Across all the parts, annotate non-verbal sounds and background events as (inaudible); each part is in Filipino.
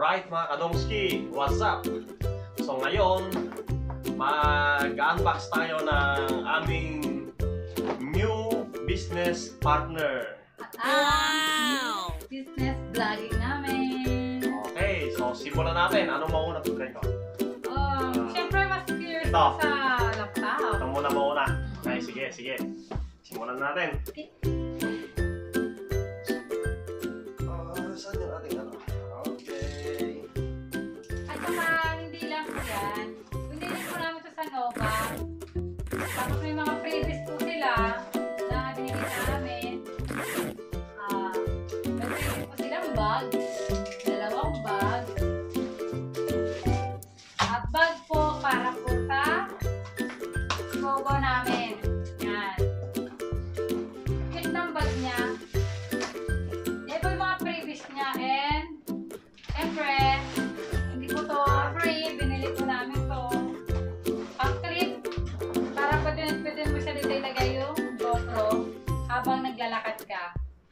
Right mga kadongski, what's up? So ngayon, mag-unbox tayo ng aming new business partner. Wow! Business vlogging namin. Okay, so simulan natin. Anong mauna to, Grego? Um, Siyempre, mas curious Ito. sa laptop. Ito muna mauna. Okay, sige, sige. Simulan natin. Ah, Tapos may mga freebies po sila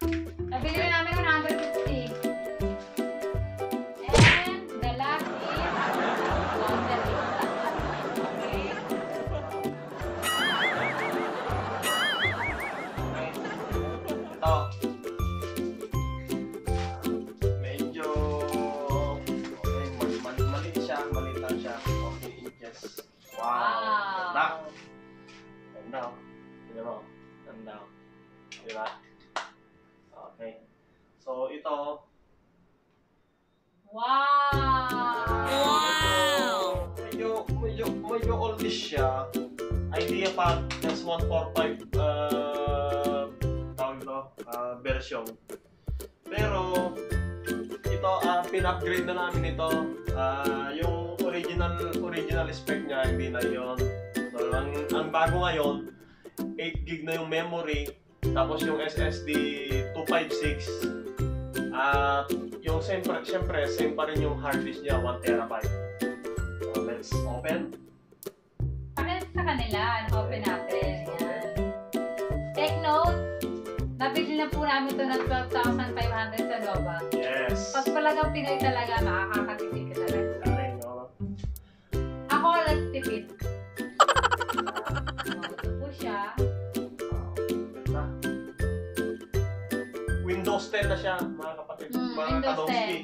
ka. 145 uh, tawag ito, uh, version. Pero, ito, uh, pin-upgrade na namin ito. Ah, yung original original spec niya, hindi na yon. So, ang, ang bago ngayon, 8 gig na yung memory, tapos yung SSD 256. At yung siyempre, siyempre, same pa rin yung hard disk niya, 1 terabyte. So, let's open. Pakita sa kanila, open natin. Nabili na po namin ito ng 12,500 sa Nova. Yes. Pag talagang Pinoy talaga, makakakatipid ka talaga. Galing, no? Ako nagtipid. Ito po siya. Ganda. Windows 10 na siya, mga kapatid. Mm, mga Windows kadongski.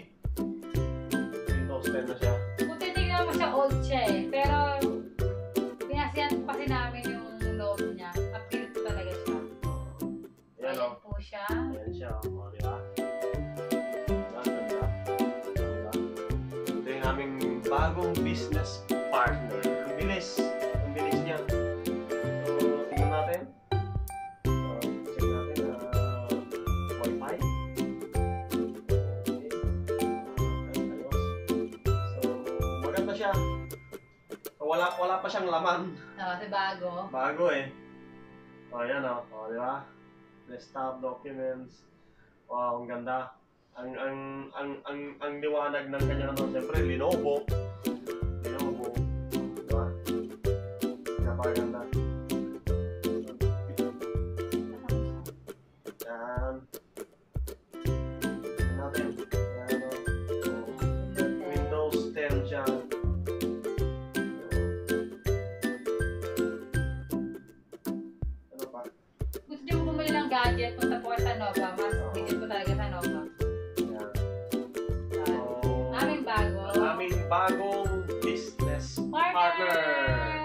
Windows 10 na siya. Kung titignan mo siya, old siya eh. Siya. Ayan siya, o, di ba? Diba? Ganda. Diba? Ito yung aming bagong business partner. Ang bilis. Ang bilis niya. So, tingnan natin. So, check natin. ah, Wi-Fi. Okay. Ah. So, maganda siya. Wala, wala pa siyang laman. No, kasi bago. Bago eh. O, ayan o. O, di ba? Desktop documents. Wow, ang ganda. Ang ang ang ang ang liwanag ng kanya ano, siyempre. Lenovo. Bagong business partner.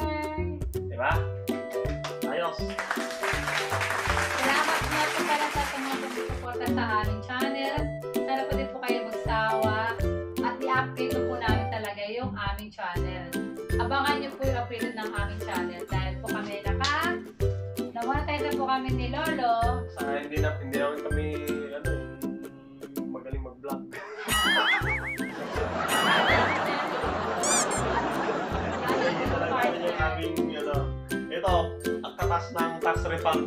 Diba? Ayos. Salamat nga po pala sa mga sumusuporta sa aming channel. Sana po din po kayo magsawa at i-update po namin talaga yung aming channel. Abangan niyo po yung update ng aming channel dahil po kami naka namonetize na po kami ni Lolo. Sa hindi na hindi naman kami ang katas ng tax refund.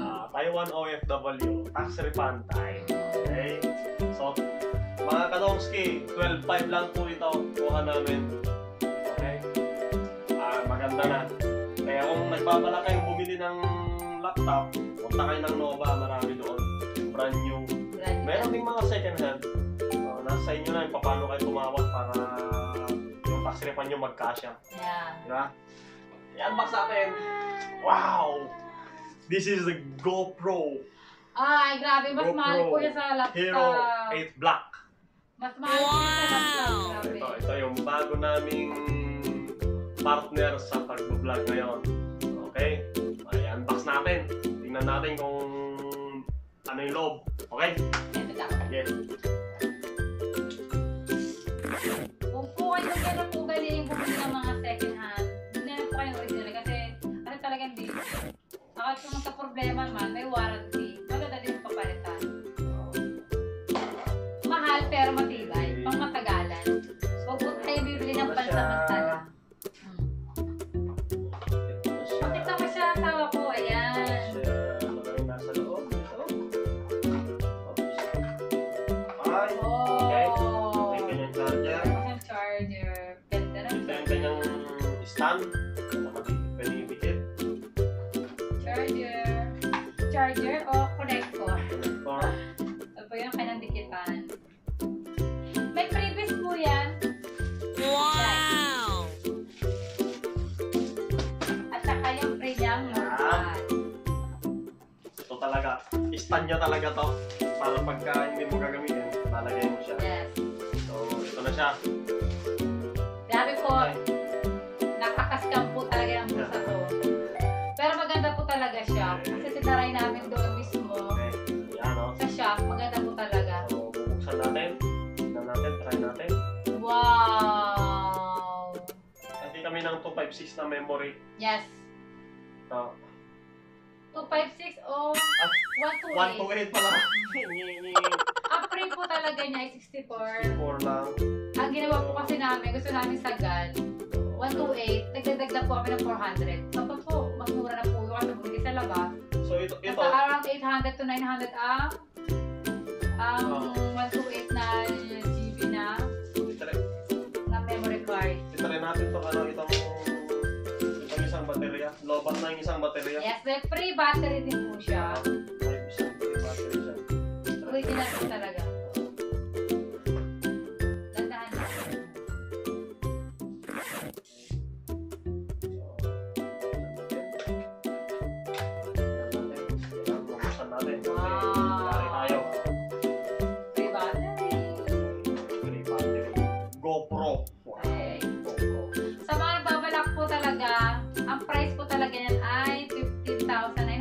Ah, Taiwan OFW, tax refund time. Okay? So, mga kadongski, 12.5 lang po ito. Kuha namin. Okay? Ah, maganda na. Kaya kung nagbabala kayong bumili ng laptop, punta kayo ng Nova, marami doon. Brand new. Meron ding mga second hand. Uh, nasa inyo na yung paano kayo hirapan nyo magkasya. Yan. Di ba? I-unbox natin. Wow! This is the GoPro Ay, grabe. Mas GoPro mahal po yan sa laptop. Hero 8 Black. Mas mahal po yan sa laptop. Grabe. Ito, ito yung bago naming partner sa pag-vlog ngayon. Okay? Ay, unbox natin. Tingnan natin kung ano yung loob. Okay? Yes. Kung po kayo na po Akal kung magka-problema man, may warranty. Din yung papalitan. Mahal pero matibay. Pang matagalan. Huwag po tayo bibili ng pansamantala. Stand niya talaga to. Para pagka hindi mo gagamitin, lalagay mo siya. Yes. So, ito na siya. Grabe po, Okay. nakakaskam po talaga yung busa to. Pero maganda po talaga siya. Kasi tinaray namin doon mismo Okay. Yan, o. sa shop. Maganda po talaga. So, bubuksan natin. Tignan natin, try natin. Wow! Kasi kami ng 256 na memory. Yes. So, 256 o Ah, 128. 128 pala. (laughs) Ang free po talaga niya ay 64. 4 lang. Ang ginawa po kasi namin, gusto namin sagad. 128, nagdagdag lang po kami ng 400. Kapag po, mas mura na po yung kasi bumili sa labas. So, ito, ito. Nasa around 800 to 900 ang ang Oh. 128 na GB na na memory card. itry natin to ano, itong itong. Lobat na yung isang baterya. Yes, may free battery din po siya. May isang battery siya. Original po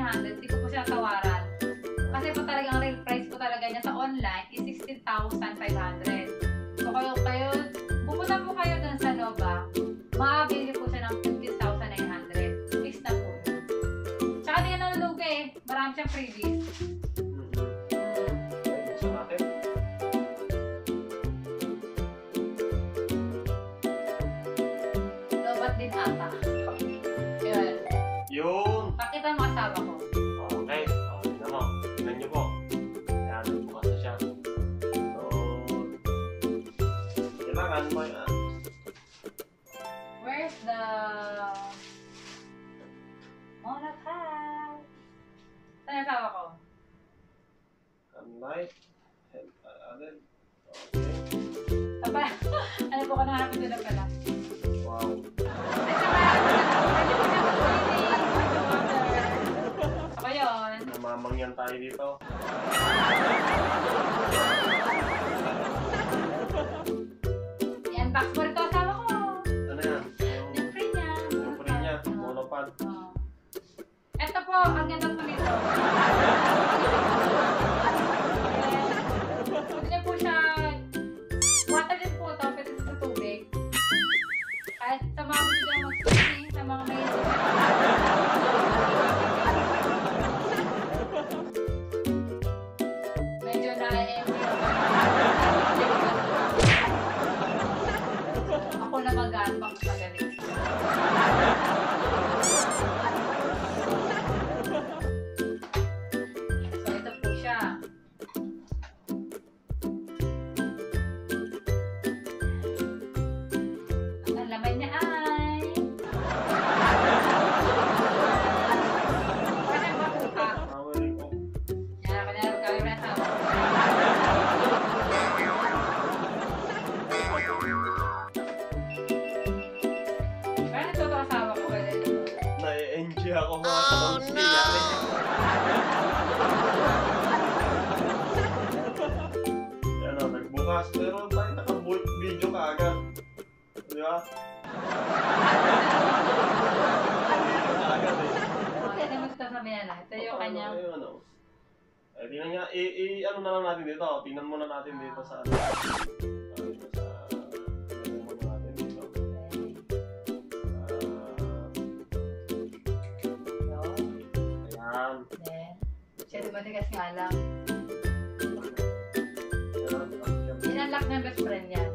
15,900. Hindi po siya tawaran. Kasi po talaga ang real price po talaga niya sa online is 16,500. So kayo, kayo, pupunta po kayo dun sa Nova, makabili po siya ng 15,900. Fix na po. Tsaka di yan nalulugi eh. Marami siyang freebies. Unlight. And, uh, alin. Okay. Saan ba? ano po ka nahanap ito na pala? Wow. Ako yun. Namamangyan tayo dito. Ako na mag-unbox mo ito sabihin na. Ito yung kanyang... Ano, ano. Eh, tingnan nga, i, i, ano na lang natin dito. Tingnan muna natin dito sa ano. Sa... Tingnan muna natin dito. Ah, ayan. Then, siya dumatigas nga lang. Inunlock ng best friend yan.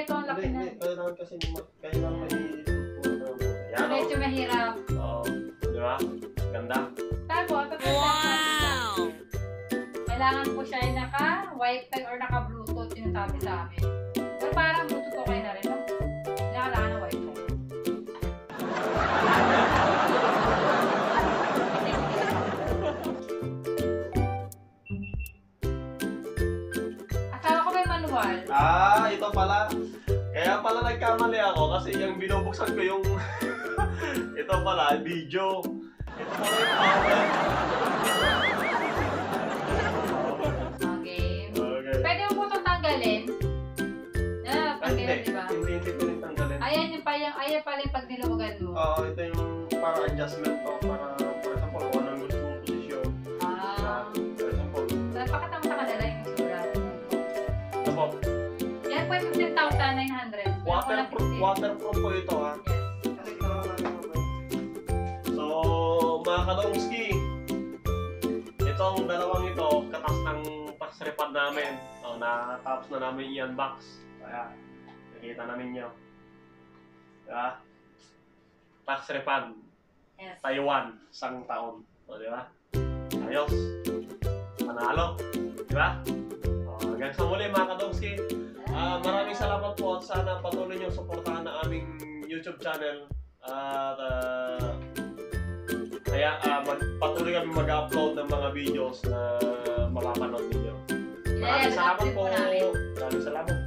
Ito ang laki na. hindi. Kailangan kasi kailangan. Ayan, oh. Medyo mahirap. Oo. Di ba? Ganda. Tapos, wow! Kailangan po siya ay naka-wifi or naka-bluetooth yung sabi sa amin. Pero parang bluetooth okay na rin, Kaya pala nagkamali ako kasi yung binubuksan ko yung (laughs) ito pala, video. Ito pala yung power. Okay. Okay. Pwede mo po itong tanggalin. Na, Ay, hindi. di ba? Hindi, hindi ko rin tanggalin. Ayan yung pa yung, ayan pala yung pag niluwagan mo. Oo, ito yung para adjustment to. Para, for example, kung anong gusto mong posisyon. Ah. For example, So, pakita mo sa kanila yung itsura. ito po. Yan po yung 15,900. Waterproof, waterproof po ito ha. So, mga kadongski, itong dalawang ito, katas ng tax refund namin. O, natapos na namin i-unbox. Kaya, nakita na ninyo. Diba? Tax refund, Yes. Taiwan, isang taon. O, di ba? Ayos. Panalo. Di ba? O, hanggang sa muli mga kadongski. Ah, maraming salamat po at sana patuloy niyo suportahan ang aming YouTube channel. At ah, kaya ah, mag, patuloy kami mag-upload ng mga videos na mapapanood ninyo. Maraming salamat po. Maraming salamat